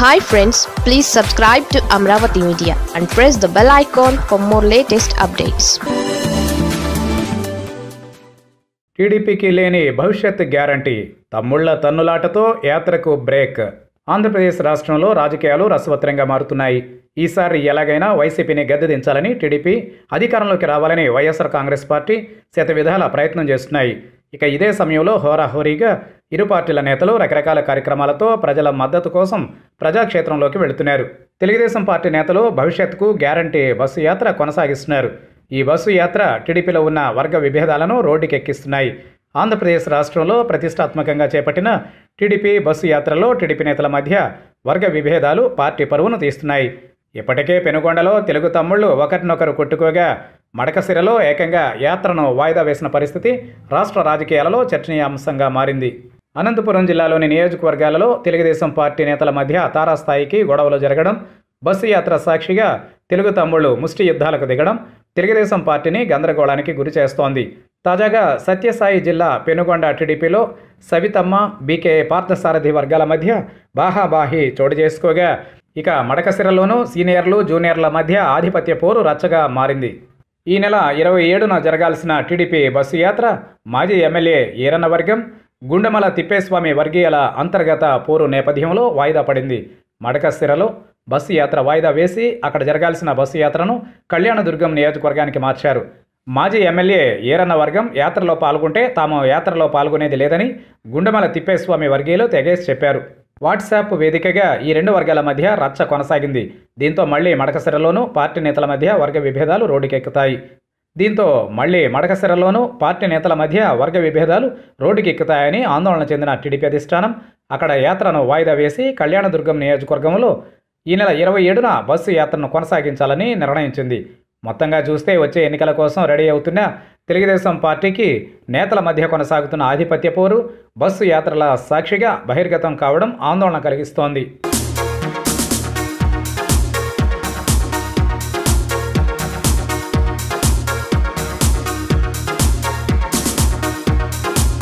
Hi friends please subscribe to Amaravati media and press the bell icon for more latest updates టీడీపీకి లేని భవిష్యత్ guarantee తమ్ముళ్ళ తన్నులాటతో యాత్రకు break Andhra Pradesh రాష్ట్రంలో రాజకీయాలు రసవత్రంగా మారుతున్నాయి. ఈసారి ఎలాగైనా వైసీపీని గద్దెదించాలని టీడీపీ అధికారంలోకి రావాలని వైఎస్ఆర్ కాంగ్రెస్ పార్టీ శత విధాల ప్రయత్నం చేస్తున్నాయి. ఇక ఇదే సమయంలో హోరాహోరీగా ఇరు పార్టీల నేతలు రకరకాల కార్యక్రమాలతో ప్రజల మద్దతు కోసం ప్రజాక్షేత్రంలోకి వెళుతున్నారు. తెలుగుదేశం పార్టీ నేతలు భవిష్యత్తుకు గ్యారంటీ బస్సు యాత్ర కొనసాగిస్తున్నారు. ఈ బస్సు యాత్ర టీడీపీలో ఉన్న వర్గ విభేదాలను రోడ్డుకెక్కిస్తున్నాయి. ఆంధ్రప్రదేశ్ రాష్ట్రంలో ప్రతిష్టాత్మకంగా చేపట్టిన టీడీపీ బస్సు యాత్రలో టీడీపీ నేతల మధ్య వర్గ విభేదాలు పార్టీ పరువును తీస్తున్నాయి. ఇప్పటికే పెనుగొండలో తెలుగు తమ్ముళ్ళు ఒకరినొకరు కొట్టుకోగా మడకసిరలో ఏకంగా యాత్రను వాయిదా వేసిన పరిస్థితి రాష్ట్ర రాజకీయాలలో చర్చనీయాంశంగా మారింది. అనంతపురం జిల్లాలోని నియోజకవర్గాలలో తెలుగుదేశం పార్టీ నేతల మధ్య తారాస్థాయికి గొడవలు జరగడం బస్సు యాత్ర సాక్షిగా తెలుగు తమ్ముళ్ళు ముష్టి యుద్ధాలకు దిగడం తెలుగుదేశం పార్టీని గందరగోళానికి గురి చేస్తోంది. తాజాగా సత్యసాయి జిల్లా పెనుగొండ టీడీపీలో సవితమ్మ బీకే పార్థసారథి వర్గాల మధ్య బాహాబాహి చోటు చేసుకోగా. ఇక మడకసిరలోనూ సీనియర్లు జూనియర్ల మధ్య ఆధిపత్య పోరు రచ్చగా మారింది. ఈ నెల ఇరవై ఏడున జరగాల్సిన టీడీపీ బస్సు యాత్ర మాజీ ఎమ్మెల్యే ఈరన్న వర్గం గుండెమల తిప్పేస్వామి వర్గీయుల అంతర్గత పోరు నేపథ్యంలో వాయిదా పడింది. మడకస్థిరలో బస్సు యాత్ర వాయిదా వేసి అక్కడ జరగాల్సిన బస్సు యాత్రను కళ్యాణదుర్గం నియోజకవర్గానికి మార్చారు. మాజీ ఎమ్మెల్యే ఈరన్న వర్గం యాత్రలో పాల్గొంటే తాము యాత్రలో పాల్గొనేది లేదని గుండెమల తిప్పేస్వామి వర్గీయులు తెగేసి చెప్పారు. వాట్సాప్ వేదికగా ఈ రెండు వర్గాల మధ్య రచ్చ కొనసాగింది. దీంతో మళ్ళీ మడకసిరలోనూ పార్టీ నేతల మధ్య వర్గ విభేదాలు రోడ్డుకెక్కుతాయి. దీంతో మళ్ళీ మడకసిరలోనూ పార్టీ నేతల మధ్య వర్గ విభేదాలు రోడ్డుకెక్కుతాయని ఆందోళన చెందిన టీడీపీ అధిష్టానం అక్కడ యాత్రను వాయిదా వేసి కళ్యాణదుర్గం నియోజకవర్గంలో ఈ నెల ఇరవై ఏడున బస్సు యాత్రను కొనసాగించాలని నిర్ణయించింది. మొత్తంగా చూస్తే వచ్చే ఎన్నికల కోసం రెడీ అవుతున్న తెలుగుదేశం పార్టీకి నేతల మధ్య కొనసాగుతున్న ఆధిపత్య పోరు బస్సు యాత్రల సాక్షిగా బహిర్గతం కావడం ఆందోళన కలిగిస్తోంది.